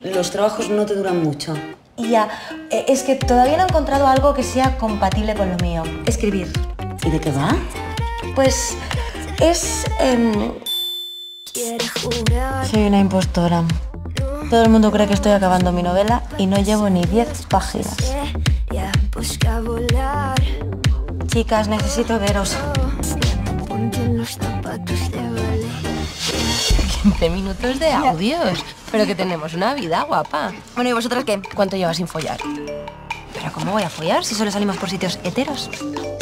Los trabajos no te duran mucho. Y ya, eh, es que todavía no he encontrado algo que sea compatible con lo mío. Escribir. ¿Y de qué va? Pues es... em, Soy una impostora. Todo el mundo cree que estoy acabando mi novela y no llevo ni 10 páginas. Chicas, necesito veros. 15 minutos de audios. Pero que tenemos una vida guapa. Bueno, ¿y vosotras qué? ¿Cuánto llevas sin follar? ¿Pero cómo voy a follar si solo salimos por sitios heteros?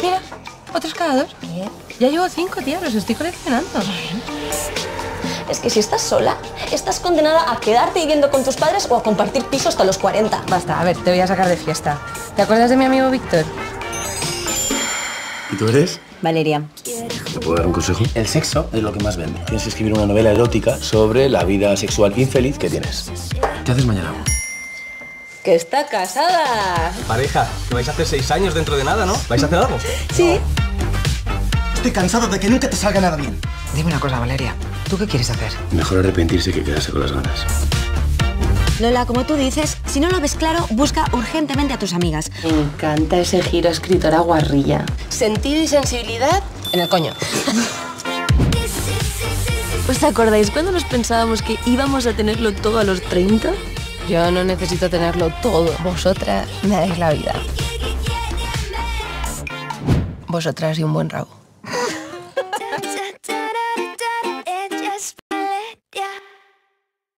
Mira, otros cada dos. Ya llevo cinco, tía, los estoy coleccionando. Es que si estás sola, estás condenada a quedarte viviendo con tus padres o a compartir piso hasta los 40. Basta, a ver, te voy a sacar de fiesta. ¿Te acuerdas de mi amigo Víctor? ¿Y tú eres? Valeria. ¿Te puedo dar un consejo? El sexo es lo que más vende. Tienes que escribir una novela erótica sobre la vida sexual infeliz que tienes. ¿Qué haces mañana? ¡Que está casada! Pareja, que vais a hacer seis años dentro de nada, ¿no? ¿Vais a hacer algo? Sí. Estoy cansado de que nunca te salga nada bien. Dime una cosa, Valeria. ¿Tú qué quieres hacer? Mejor arrepentirse que quedarse con las ganas. Lola, como tú dices, si no lo ves claro, busca urgentemente a tus amigas. Me encanta ese giro escritora guarrilla. Sentido y sensibilidad en el coño. ¿Os acordáis cuando nos pensábamos que íbamos a tenerlo todo a los 30? Yo no necesito tenerlo todo. Vosotras me dais la vida. Vosotras y un buen rabo.